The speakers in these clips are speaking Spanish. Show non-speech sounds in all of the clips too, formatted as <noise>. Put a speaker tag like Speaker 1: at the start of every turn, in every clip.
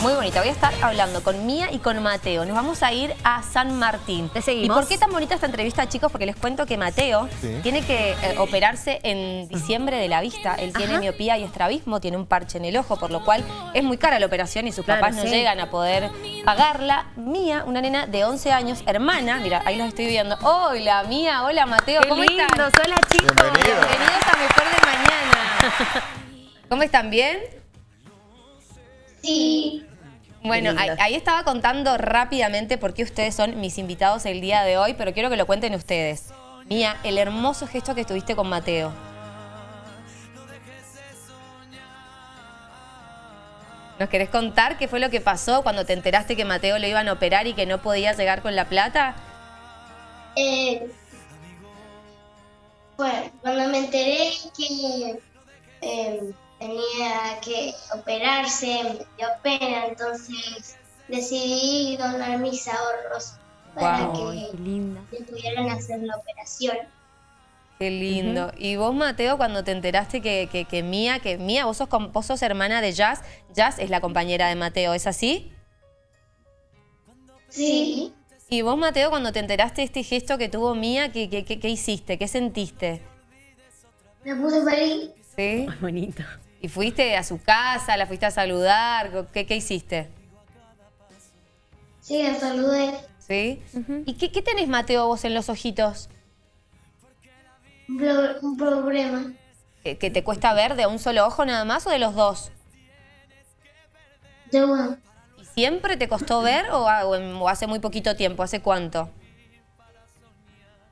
Speaker 1: Muy bonita. Voy a estar hablando con Mía y con Mateo. Nos vamos a ir a San Martín.
Speaker 2: ¿Te seguimos?
Speaker 1: ¿Y por qué tan bonita esta entrevista, chicos? Porque les cuento que Mateo
Speaker 3: Sí.
Speaker 1: tiene que eh, operarse en diciembre de la vista. Él tiene
Speaker 2: Ajá.
Speaker 1: miopía y estrabismo, tiene un parche en el ojo, por lo cual es muy cara la operación y sus
Speaker 2: Claro,
Speaker 1: papás no
Speaker 2: sí.
Speaker 1: llegan a poder pagarla. Mía, una nena de 11 años, hermana, mira, ahí los estoy viendo. Hola, Mía, hola, Mateo,
Speaker 2: Qué
Speaker 1: ¿cómo
Speaker 2: lindos,
Speaker 1: están?
Speaker 2: hola chicos.
Speaker 3: Bienvenido.
Speaker 1: Bienvenidos a Mejor de Mañana. ¿Cómo están? ¿Bien?
Speaker 4: Sí,
Speaker 1: Bueno, ahí estaba contando rápidamente por qué ustedes son mis invitados el día de hoy, pero quiero que lo cuenten ustedes. Mía, el hermoso gesto que tuviste con Mateo. ¿Nos querés contar qué fue lo que pasó cuando te enteraste que Mateo lo iban a operar y que no podía llegar con la plata?
Speaker 4: eh, bueno, cuando me enteré que eh, tenía que operarse, me dio pena, entonces decidí donar mis ahorros para que
Speaker 2: linda.
Speaker 4: me pudieran hacer la operación.
Speaker 1: Qué lindo. Y vos, Mateo, cuando te enteraste que, que, que Mía, que Mía, vos sos, vos sos hermana de Jazz, Jazz es la compañera de Mateo, ¿es así?
Speaker 4: Sí,
Speaker 1: Y vos, Mateo, cuando te enteraste de este gesto que tuvo Mía, ¿qué, qué, qué- qué hiciste? ¿Qué sentiste?
Speaker 4: me puse feliz.
Speaker 1: ¿Sí?
Speaker 2: Muy bonito.
Speaker 1: ¿Y fuiste a su casa, la fuiste a saludar? ¿Qué, qué hiciste?
Speaker 4: Sí, la saludé.
Speaker 1: ¿Sí? ¿Y qué, qué tenés, Mateo, vos en los ojitos?
Speaker 4: Un, pro- un problema.
Speaker 1: ¿Que, que te cuesta ver de un solo ojo nada más o de los dos?
Speaker 4: De bueno,
Speaker 1: ¿Y siempre te costó ver o, a- o en- o hace muy poquito tiempo? ¿Hace cuánto?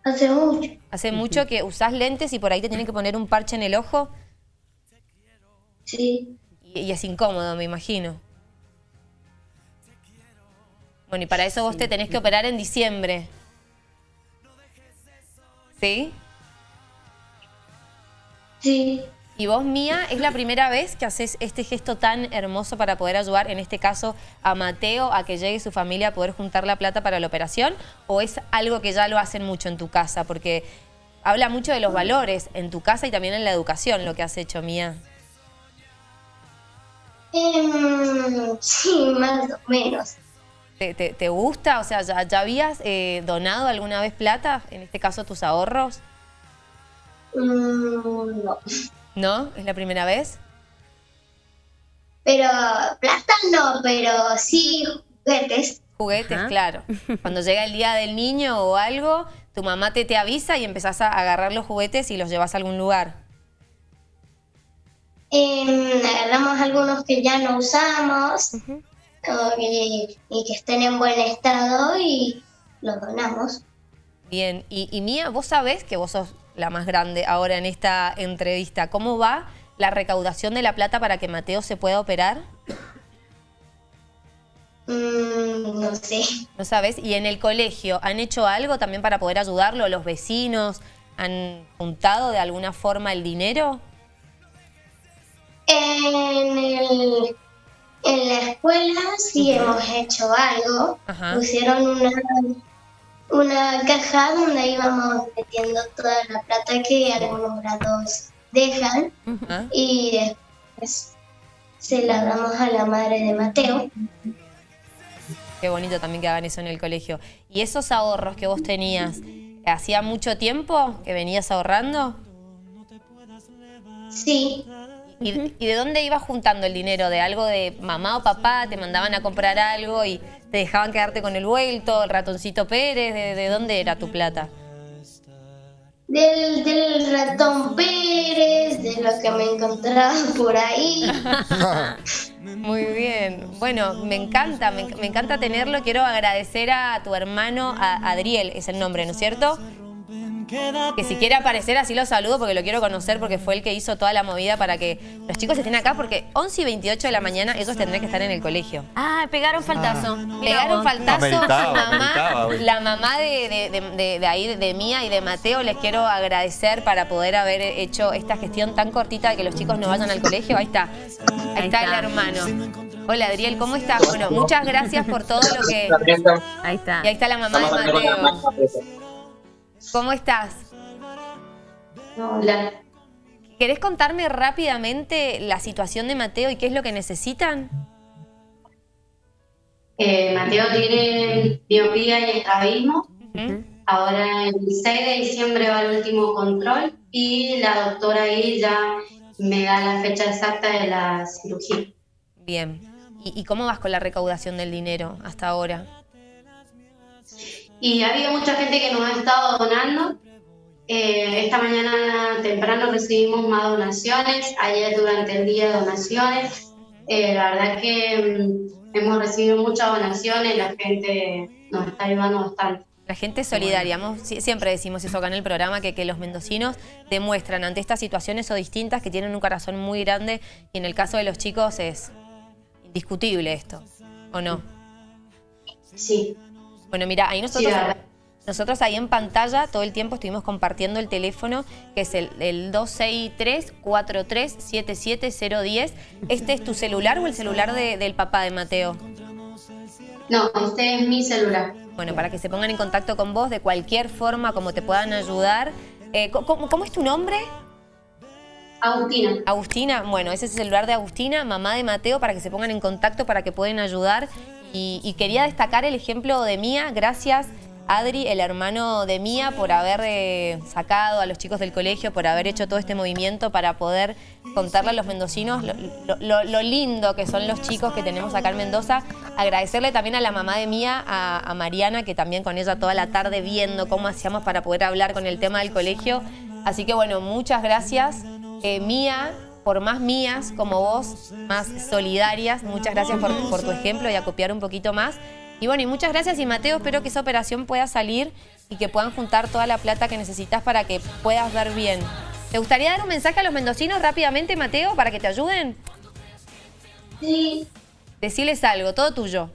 Speaker 4: hace mucho.
Speaker 1: ¿Hace mucho que usás lentes y por ahí te tienen que poner un parche en el ojo?
Speaker 4: Sí,
Speaker 1: Y, y es incómodo, me imagino. Bueno, y para eso vos te tenés que operar en diciembre. ¿Sí?
Speaker 4: sí,
Speaker 1: Y vos, Mía, es la primera vez que haces este gesto tan hermoso para poder ayudar, en este caso, a Mateo a que llegue su familia a poder juntar la plata para la operación, o es algo que ya lo hacen mucho en tu casa, porque habla mucho de los valores en tu casa y también en la educación, lo que has hecho, Mía.
Speaker 4: Em, sí, más o menos.
Speaker 1: ¿Te, te- te gusta? O sea, ¿ya, ya habías eh, donado alguna vez plata? En este caso, tus ahorros.
Speaker 4: Mm, no.
Speaker 1: ¿No? ¿Es la primera vez?
Speaker 4: Pero plata no, pero sí juguetes.
Speaker 1: Juguetes,
Speaker 2: Ajá.
Speaker 1: claro. Cuando llega el día del niño o algo, tu mamá te, te avisa y empezás a agarrar los juguetes y los llevas a algún lugar.
Speaker 4: Em, agarramos algunos que ya no usamos o que- y que estén en buen estado y los donamos.
Speaker 1: Bien. Y, y Mía, vos sabés que vos sos la más grande ahora en esta entrevista. ¿Cómo va la recaudación de la plata para que Mateo se pueda operar?
Speaker 4: Mm, no sé.
Speaker 1: ¿No sabes? Y en el colegio, ¿han hecho algo también para poder ayudarlo? ¿Los vecinos han juntado de alguna forma el dinero?
Speaker 4: En, el, en la escuela sí hemos hecho algo.
Speaker 1: Ajá.
Speaker 4: Pusieron una, una caja donde íbamos metiendo toda la plata que algunos grados dejan.
Speaker 1: ¿Ah?
Speaker 4: y después se la damos a la madre de Mateo.
Speaker 1: Qué bonito también que hagan eso en el colegio. ¿Y esos ahorros que vos tenías, hacía mucho tiempo que venías ahorrando?
Speaker 4: Sí,
Speaker 1: ¿Y, y de dónde ibas juntando el dinero? ¿De algo de mamá o papá? ¿Te mandaban a comprar algo y te dejaban quedarte con el vuelto? ¿El ratoncito Pérez? ¿De, de dónde era tu plata?
Speaker 4: del, del ratón Pérez, de lo que me encontraba por ahí. <laughs>
Speaker 1: Muy bien. Bueno, me encanta, me, me encanta tenerlo. Quiero agradecer a tu hermano, a Adriel, es el nombre, ¿no es cierto? Que si quiere aparecer, así lo saludo porque lo quiero conocer porque fue el que hizo toda la movida para que los chicos estén acá porque 11 y 28 de la mañana ellos tendrán que estar en el colegio.
Speaker 2: Ah, pegaron faltazo. Mirá
Speaker 1: Pegaron faltazo.
Speaker 3: Ameritaba,
Speaker 1: la mamá,
Speaker 3: ameritaba,
Speaker 1: la mamá de, de- de- de- de ahí, de Mía y de Mateo, les quiero agradecer para poder haber hecho esta gestión tan cortita de que los chicos no vayan al colegio. Ahí está. Ahí,
Speaker 2: Ahí
Speaker 1: está, el hermano. Hola Adriel, ¿cómo estás? Bueno, muchas gracias por todo lo que.
Speaker 2: Ahí está.
Speaker 1: Y ahí está la mamá de Mateo. ¿Cómo estás?
Speaker 4: Hola.
Speaker 1: ¿Querés contarme rápidamente la situación de Mateo y qué es lo que necesitan?
Speaker 3: Eh, Mateo tiene miopía y estrabismo. Ahora el 6 de diciembre va el último control y la doctora ahí ya me da la fecha exacta de la cirugía.
Speaker 1: Bien. ¿Y, y cómo vas con la recaudación del dinero hasta ahora?
Speaker 3: Y ha habido mucha gente que nos ha estado donando. Eh, esta mañana temprano recibimos más donaciones, ayer durante el día donaciones. Eh, la verdad que mm, hemos recibido muchas donaciones, la gente nos está ayudando bastante.
Speaker 1: La gente es solidaria. Siempre decimos eso acá en el programa, que, que los mendocinos demuestran ante estas situaciones o distintas que tienen un corazón muy grande y en el caso de los chicos es indiscutible esto, ¿o no?
Speaker 3: Sí,
Speaker 1: Bueno, mira, ahí nosotros, nosotros ahí en pantalla todo el tiempo estuvimos compartiendo el teléfono, que es el, el 263-4377-010. ¿Este es tu celular o el celular de- del papá de Mateo?
Speaker 3: No, este es mi celular.
Speaker 1: Bueno, para que se pongan en contacto con vos de cualquier forma, como te puedan ayudar. Eh, ¿cómo- ¿cómo, cómo es tu nombre?
Speaker 3: Agustina.
Speaker 1: Agustina. Bueno, ese es el celular de Agustina, mamá de Mateo, para que se pongan en contacto, para que puedan ayudar. Y, quería destacar el ejemplo de Mía. Gracias, Adri, el hermano de Mía, por haber eh, sacado a los chicos del colegio, por haber hecho todo este movimiento para poder contarle a los mendocinos lo, lindo que son los chicos que tenemos acá en Mendoza. Agradecerle también a la mamá de Mía, a, a Mariana, que también con ella toda la tarde viendo cómo hacíamos para poder hablar con el tema del colegio. Así que bueno, muchas gracias. Eh, Mía, por más mías como vos, más solidarias, muchas gracias por, por tu ejemplo y a copiar un poquito más. Y bueno, y muchas gracias y Mateo, espero que esa operación pueda salir y que puedan juntar toda la plata que necesitas para que puedas ver bien. ¿Te gustaría dar un mensaje a los mendocinos rápidamente, Mateo, para que te ayuden?
Speaker 4: Sí,
Speaker 1: Deciles algo, todo tuyo.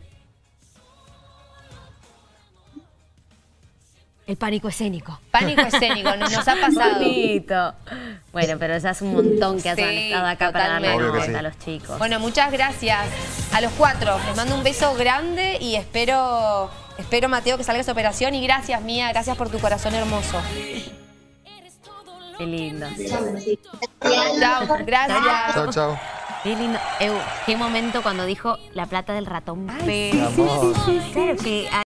Speaker 2: El pánico escénico.
Speaker 1: Pánico escénico, nos, nos ha <laughs> pasado.
Speaker 2: Bonito. Bueno, pero ya es un montón que hayan
Speaker 1: Sí,
Speaker 2: estado acá para darle
Speaker 5: sí.
Speaker 2: a los chicos.
Speaker 1: Bueno, muchas gracias a los cuatro. Les mando un beso grande y espero, espero Mateo, que salga esa operación. Y gracias, Mía, gracias por tu corazón hermoso.
Speaker 2: Qué lindo.
Speaker 1: Chao, gracias.
Speaker 5: Chao, chao.
Speaker 2: Qué lindo. Eu, qué momento cuando dijo la plata del ratón.
Speaker 1: Ay,
Speaker 2: Pero-
Speaker 5: Vamos.
Speaker 2: Claro que